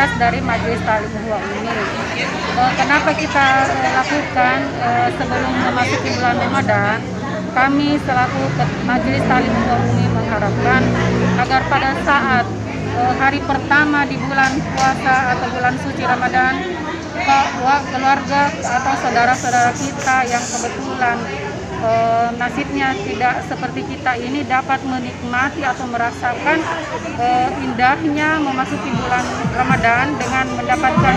rutinitas dari Majelis Talim Dua ini. Eh, kenapa kita lakukan eh, sebelum memasuki bulan Ramadan? Kami selaku Majelis Talim Dua ini mengharapkan agar pada saat eh, hari pertama di bulan puasa atau bulan suci Ramadan keluarga atau saudara-saudara kita yang kebetulan eh, nasibnya tidak seperti kita ini dapat menikmati atau merasakan eh, indahnya memasuki bulan Ramadan dengan mendapatkan